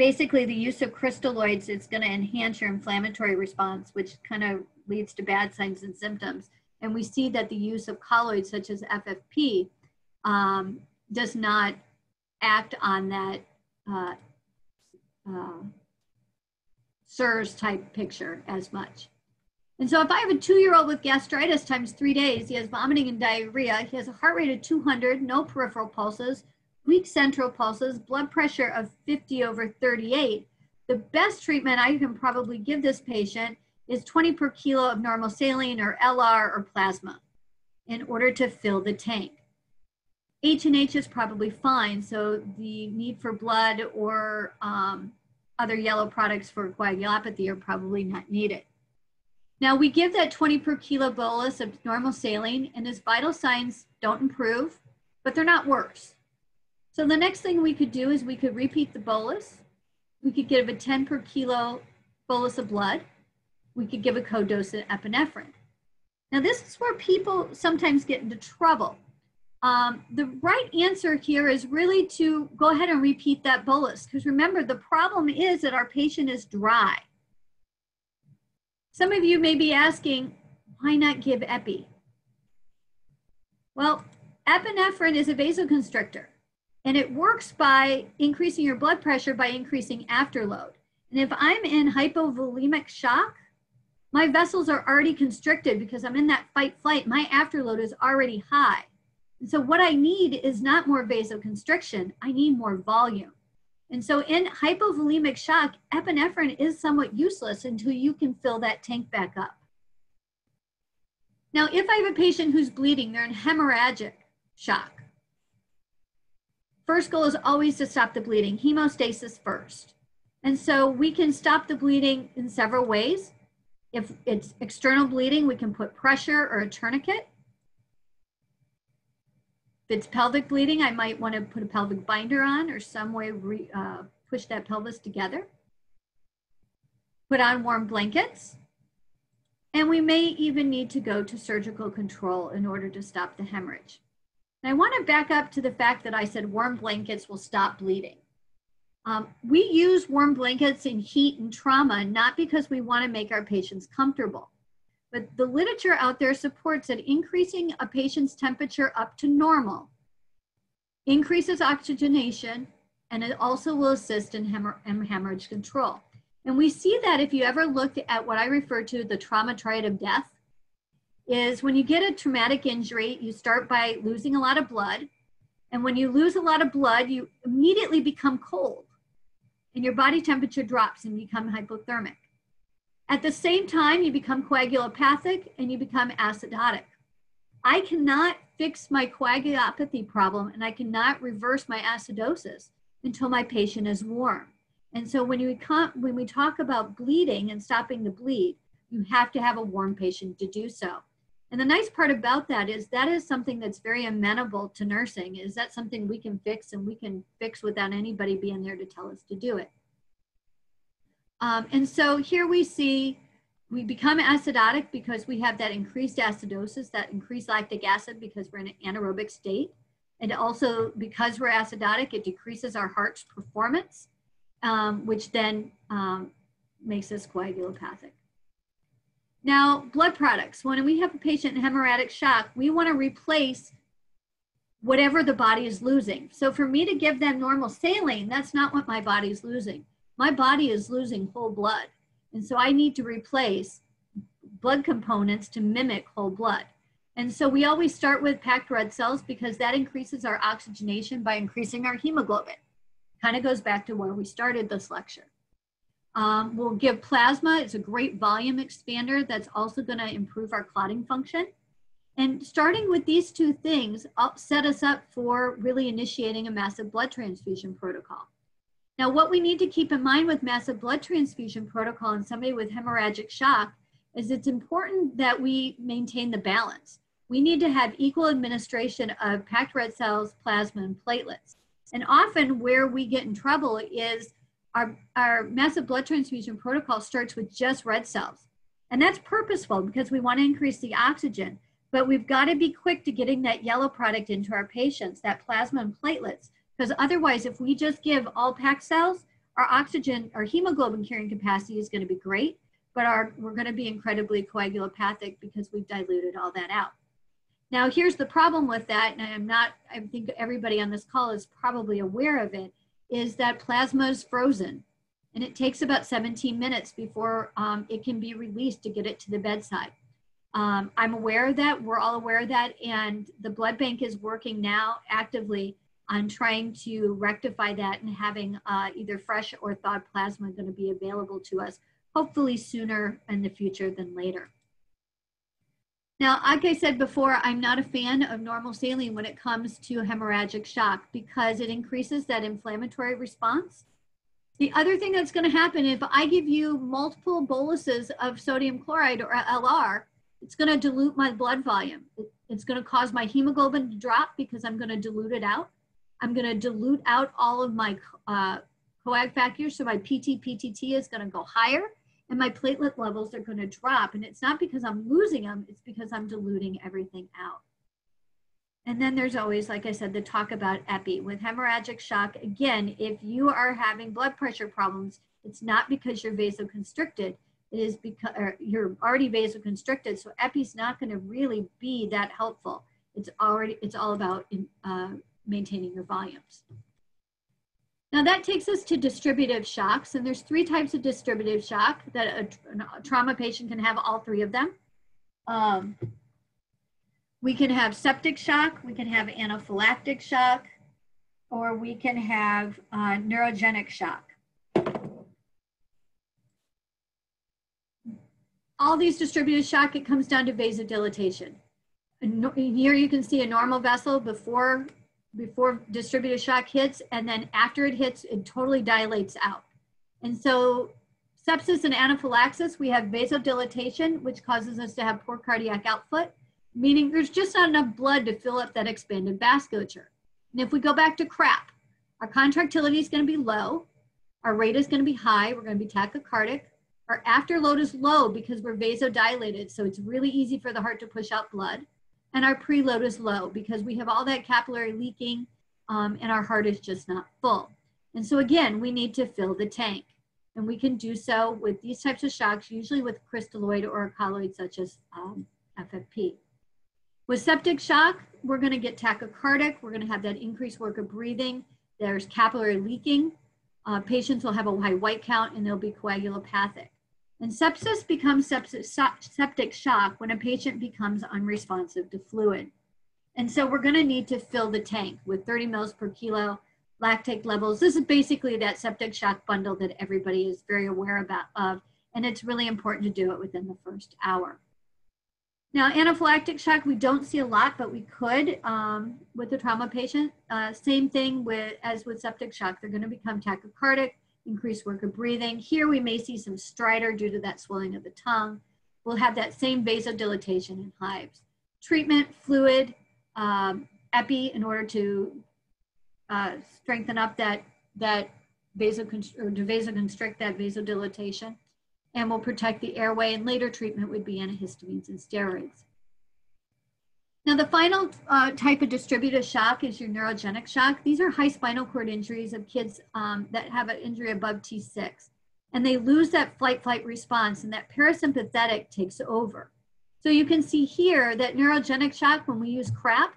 basically the use of crystalloids is going to enhance your inflammatory response, which kind of leads to bad signs and symptoms. And we see that the use of colloids such as FFP um, does not act on that uh, uh, SIRS type picture as much. And so if I have a two-year-old with gastritis times three days, he has vomiting and diarrhea, he has a heart rate of 200, no peripheral pulses, weak central pulses, blood pressure of 50 over 38, the best treatment I can probably give this patient is 20 per kilo of normal saline or LR or plasma in order to fill the tank. H&H is probably fine, so the need for blood or um, other yellow products for coagulopathy are probably not needed. Now we give that 20 per kilo bolus of normal saline and his vital signs don't improve, but they're not worse. So the next thing we could do is we could repeat the bolus. We could give a 10 per kilo bolus of blood. We could give a co-dose of epinephrine. Now this is where people sometimes get into trouble. Um, the right answer here is really to go ahead and repeat that bolus because remember the problem is that our patient is dry. Some of you may be asking, why not give epi? Well, epinephrine is a vasoconstrictor. And it works by increasing your blood pressure by increasing afterload. And if I'm in hypovolemic shock, my vessels are already constricted because I'm in that fight flight. My afterload is already high. And so what I need is not more vasoconstriction, I need more volume. And so in hypovolemic shock, epinephrine is somewhat useless until you can fill that tank back up. Now, if I have a patient who's bleeding, they're in hemorrhagic shock. First goal is always to stop the bleeding, hemostasis first. And so we can stop the bleeding in several ways. If it's external bleeding, we can put pressure or a tourniquet. If it's pelvic bleeding, I might want to put a pelvic binder on or some way re, uh, push that pelvis together. Put on warm blankets. And we may even need to go to surgical control in order to stop the hemorrhage. And I want to back up to the fact that I said warm blankets will stop bleeding. Um, we use warm blankets in heat and trauma, not because we want to make our patients comfortable. But the literature out there supports that increasing a patient's temperature up to normal increases oxygenation and it also will assist in hemorrhage control. And we see that if you ever looked at what I refer to the trauma triad of death, is when you get a traumatic injury, you start by losing a lot of blood. And when you lose a lot of blood, you immediately become cold and your body temperature drops and you become hypothermic. At the same time, you become coagulopathic and you become acidotic. I cannot fix my coagulopathy problem and I cannot reverse my acidosis until my patient is warm. And so when, you come, when we talk about bleeding and stopping the bleed, you have to have a warm patient to do so. And the nice part about that is that is something that's very amenable to nursing. Is that something we can fix and we can fix without anybody being there to tell us to do it. Um, and so here we see we become acidotic because we have that increased acidosis, that increased lactic acid because we're in an anaerobic state. And also because we're acidotic, it decreases our heart's performance, um, which then um, makes us coagulopathic. Now, blood products. When we have a patient in hemorrhagic shock, we want to replace whatever the body is losing. So for me to give them normal saline, that's not what my body is losing. My body is losing whole blood. And so I need to replace blood components to mimic whole blood. And so we always start with packed red cells because that increases our oxygenation by increasing our hemoglobin. Kind of goes back to where we started this lecture. Um, we'll give plasma. It's a great volume expander that's also going to improve our clotting function. And starting with these two things set us up for really initiating a massive blood transfusion protocol. Now, what we need to keep in mind with massive blood transfusion protocol in somebody with hemorrhagic shock is it's important that we maintain the balance. We need to have equal administration of packed red cells, plasma, and platelets. And often where we get in trouble is our, our massive blood transfusion protocol starts with just red cells. And that's purposeful because we want to increase the oxygen, but we've got to be quick to getting that yellow product into our patients, that plasma and platelets, because otherwise, if we just give all packed cells, our oxygen, our hemoglobin carrying capacity is going to be great, but our, we're going to be incredibly coagulopathic because we've diluted all that out. Now, here's the problem with that, and I'm not, I think everybody on this call is probably aware of it, is that plasma is frozen and it takes about 17 minutes before um, it can be released to get it to the bedside. Um, I'm aware of that, we're all aware of that, and the blood bank is working now actively on trying to rectify that and having uh, either fresh or thawed plasma going to be available to us, hopefully sooner in the future than later. Now, like I said before, I'm not a fan of normal saline when it comes to hemorrhagic shock because it increases that inflammatory response. The other thing that's going to happen if I give you multiple boluses of sodium chloride or LR, it's going to dilute my blood volume. It's going to cause my hemoglobin to drop because I'm going to dilute it out. I'm going to dilute out all of my uh, coag factors, so my PT, PTT is going to go higher and my platelet levels are going to drop. And it's not because I'm losing them, it's because I'm diluting everything out. And then there's always, like I said, the talk about epi. With hemorrhagic shock, again, if you are having blood pressure problems, it's not because you're vasoconstricted. It is because you're already vasoconstricted. So epi's not going to really be that helpful. It's already, it's all about uh, maintaining your volumes. Now that takes us to distributive shocks, and there's three types of distributive shock that a, a trauma patient can have all three of them. Um, we can have septic shock, we can have anaphylactic shock, or we can have uh, neurogenic shock. All these distributive shock, it comes down to vasodilatation. Here you can see a normal vessel before, before distributed shock hits, and then after it hits, it totally dilates out. And so sepsis and anaphylaxis, we have vasodilatation, which causes us to have poor cardiac output, meaning there's just not enough blood to fill up that expanded vasculature. And if we go back to CRAP, our contractility is going to be low, our rate is going to be high, we're going to be tachycardic, our afterload is low because we're vasodilated, so it's really easy for the heart to push out blood, and our preload is low because we have all that capillary leaking um, and our heart is just not full. And so again, we need to fill the tank. And we can do so with these types of shocks, usually with crystalloid or a colloid such as um, FFP. With septic shock, we're going to get tachycardic. We're going to have that increased work of breathing. There's capillary leaking. Uh, patients will have a high white count and they'll be coagulopathic. And sepsis becomes septic shock when a patient becomes unresponsive to fluid. And so we're going to need to fill the tank with 30 mils per kilo lactate levels. This is basically that septic shock bundle that everybody is very aware about of, and it's really important to do it within the first hour. Now, anaphylactic shock, we don't see a lot, but we could um, with the trauma patient. Uh, same thing with as with septic shock. They're going to become tachycardic, increased work of breathing. Here we may see some stridor due to that swelling of the tongue. We'll have that same vasodilatation and hives. Treatment, fluid, um, epi in order to uh, strengthen up that, that vasoconstrict, or to vasoconstrict that vasodilatation and will protect the airway and later treatment would be antihistamines and steroids. Now the final uh, type of distributive shock is your neurogenic shock. These are high spinal cord injuries of kids um, that have an injury above T6 and they lose that flight flight response and that parasympathetic takes over. So you can see here that neurogenic shock when we use CRAP,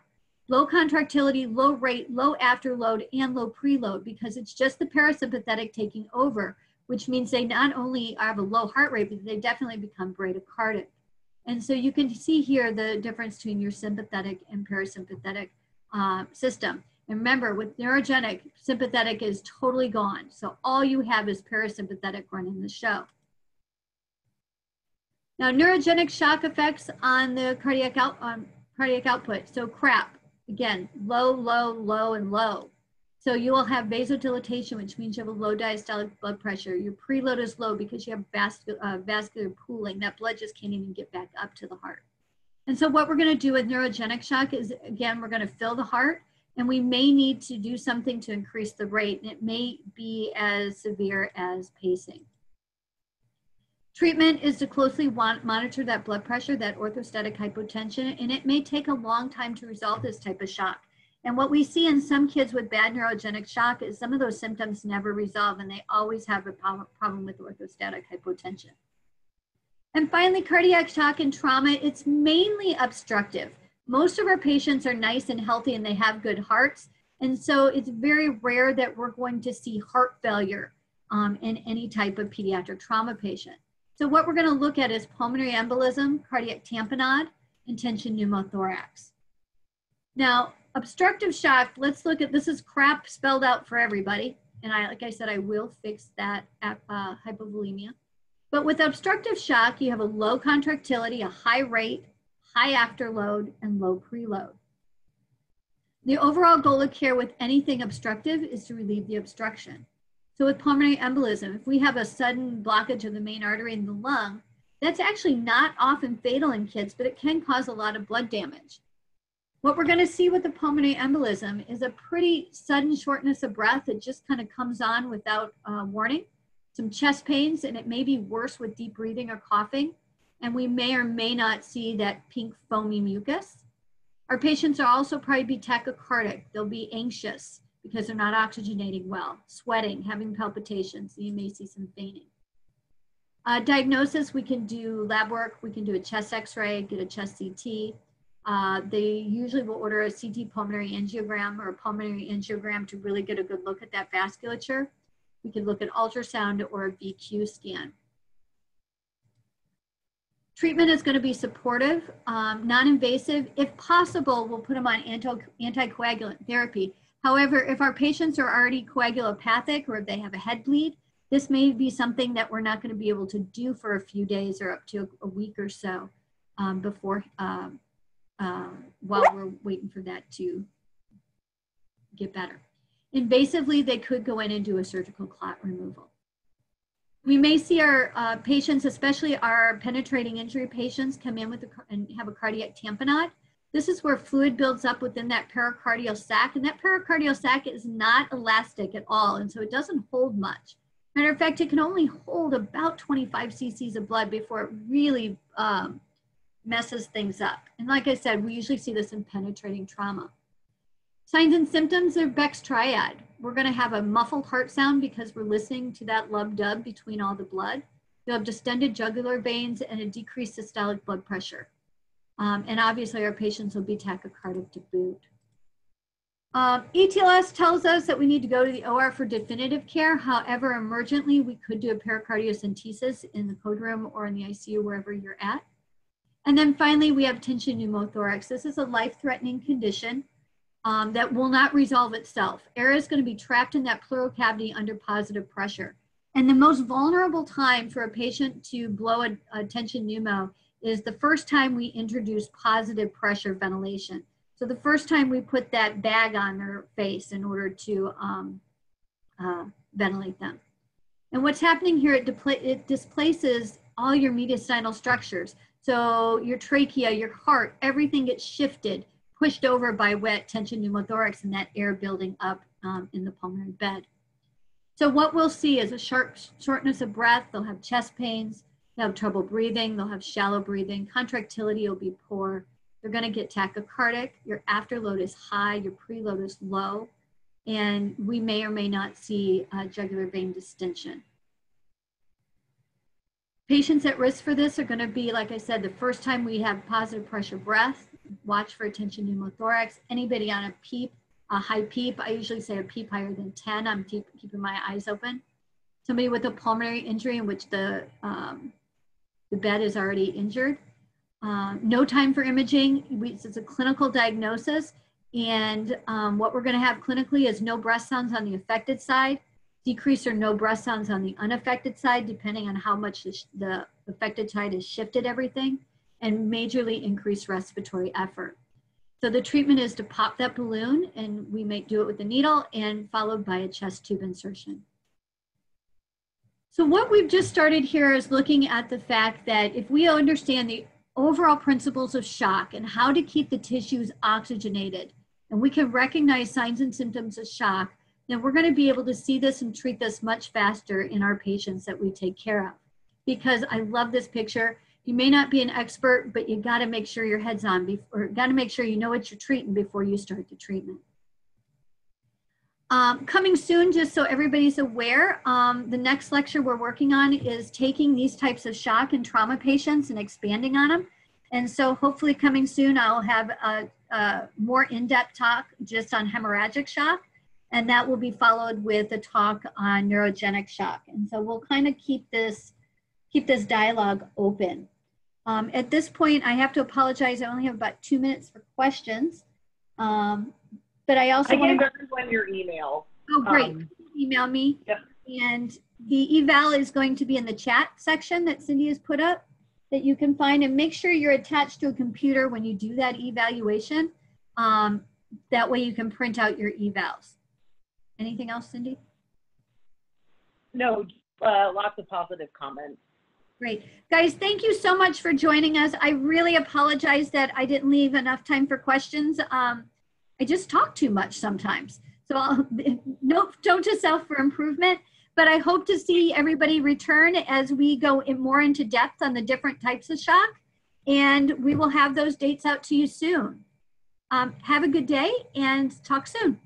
low contractility, low rate, low afterload, and low preload because it's just the parasympathetic taking over which means they not only have a low heart rate, but they definitely become bradycardic. And so you can see here the difference between your sympathetic and parasympathetic uh, system. And remember, with neurogenic, sympathetic is totally gone. So all you have is parasympathetic running the show. Now, neurogenic shock effects on the cardiac, out, um, cardiac output. So CRAP, again, low, low, low, and low. So you will have vasodilatation, which means you have a low diastolic blood pressure. Your preload is low because you have vascular, uh, vascular pooling. That blood just can't even get back up to the heart. And so what we're going to do with neurogenic shock is, again, we're going to fill the heart and we may need to do something to increase the rate. And it may be as severe as pacing. Treatment is to closely monitor that blood pressure, that orthostatic hypotension, and it may take a long time to resolve this type of shock. And what we see in some kids with bad neurogenic shock is some of those symptoms never resolve and they always have a problem with orthostatic hypotension. And finally, cardiac shock and trauma, it's mainly obstructive. Most of our patients are nice and healthy and they have good hearts. And so it's very rare that we're going to see heart failure um, in any type of pediatric trauma patient. So what we're gonna look at is pulmonary embolism, cardiac tamponade, and tension pneumothorax. Now, obstructive shock, let's look at, this is CRAP spelled out for everybody. And I, like I said, I will fix that uh, hypovolemia. But with obstructive shock, you have a low contractility, a high rate, high afterload, and low preload. The overall goal of care with anything obstructive is to relieve the obstruction. So with pulmonary embolism, if we have a sudden blockage of the main artery in the lung, that's actually not often fatal in kids, but it can cause a lot of blood damage. What we're going to see with the pulmonary embolism is a pretty sudden shortness of breath. It just kind of comes on without uh, warning. Some chest pains, and it may be worse with deep breathing or coughing. And we may or may not see that pink foamy mucus. Our patients are also probably be tachycardic. They'll be anxious because they're not oxygenating well, sweating, having palpitations. You may see some fainting. Uh, diagnosis, we can do lab work. We can do a chest x-ray, get a chest CT. Uh, they usually will order a CT pulmonary angiogram or a pulmonary angiogram to really get a good look at that vasculature. We can look at ultrasound or a VQ scan. Treatment is going to be supportive, um, non-invasive. If possible, we'll put them on anti anticoagulant therapy. However, if our patients are already coagulopathic or if they have a head bleed, this may be something that we're not going to be able to do for a few days or up to a week or so um, before, um, um, while we're waiting for that to get better. Invasively, they could go in and do a surgical clot removal. We may see our uh, patients, especially our penetrating injury patients, come in with a, and have a cardiac tamponade. This is where fluid builds up within that pericardial sac, and that pericardial sac is not elastic at all, and so it doesn't hold much. Matter of fact, it can only hold about 25 cc's of blood before it really um, messes things up. And like I said, we usually see this in penetrating trauma. Signs and symptoms of Beck's triad. We're going to have a muffled heart sound because we're listening to that lub dub between all the blood. You'll have distended jugular veins and a decreased systolic blood pressure. Um, and obviously, our patients will be tachycardic to boot. Um, ATLS tells us that we need to go to the OR for definitive care. However, emergently, we could do a pericardiocentesis in the code room or in the ICU, wherever you're at. And then finally, we have tension pneumothorax. This is a life-threatening condition um, that will not resolve itself. Air is going to be trapped in that pleural cavity under positive pressure. And the most vulnerable time for a patient to blow a, a tension pneumo is the first time we introduce positive pressure ventilation. So the first time we put that bag on their face in order to um, uh, ventilate them. And what's happening here, it, it displaces all your mediastinal structures. So your trachea, your heart, everything gets shifted, pushed over by wet tension pneumothorax and that air building up um, in the pulmonary bed. So what we'll see is a sharp shortness of breath. They'll have chest pains. They'll have trouble breathing. They'll have shallow breathing. Contractility will be poor. They're going to get tachycardic. Your afterload is high, your preload is low, and we may or may not see a jugular vein distension. Patients at risk for this are going to be, like I said, the first time we have positive pressure breath, watch for tension pneumothorax. Anybody on a PEEP, a high PEEP, I usually say a PEEP higher than 10, I'm keep, keeping my eyes open. Somebody with a pulmonary injury in which the, um, the bed is already injured, um, no time for imaging. We, it's a clinical diagnosis. And um, what we're going to have clinically is no breath sounds on the affected side, decrease or no breath sounds on the unaffected side, depending on how much the, the affected side has shifted everything, and majorly increased respiratory effort. So the treatment is to pop that balloon, and we may do it with a needle and followed by a chest tube insertion. So what we've just started here is looking at the fact that if we understand the overall principles of shock and how to keep the tissues oxygenated, and we can recognize signs and symptoms of shock, then we're going to be able to see this and treat this much faster in our patients that we take care of. Because I love this picture. You may not be an expert, but you got to make sure your head's on, before, got to make sure you know what you're treating before you start the treatment. Um, coming soon, just so everybody's aware, um, the next lecture we're working on is taking these types of shock and trauma patients and expanding on them. And so hopefully coming soon, I'll have a, a more in-depth talk just on hemorrhagic shock. And that will be followed with a talk on neurogenic shock. And so we'll kind of keep this, keep this dialogue open. Um, at this point, I have to apologize. I only have about two minutes for questions. Um, but I also I gave everyone your email. Oh, great. Um, Email me. Yep. And the eval is going to be in the chat section that Cindy has put up that you can find. And make sure you're attached to a computer when you do that evaluation. Um, that way you can print out your evals. Anything else, Cindy? No, uh, lots of positive comments. Great. Guys, thank you so much for joining us. I really apologize that I didn't leave enough time for questions. Um, I just talk too much sometimes. So I'll note to self for improvement. But I hope to see everybody return as we go in more into depth on the different types of shock. And we will have those dates out to you soon. Um, have a good day and talk soon.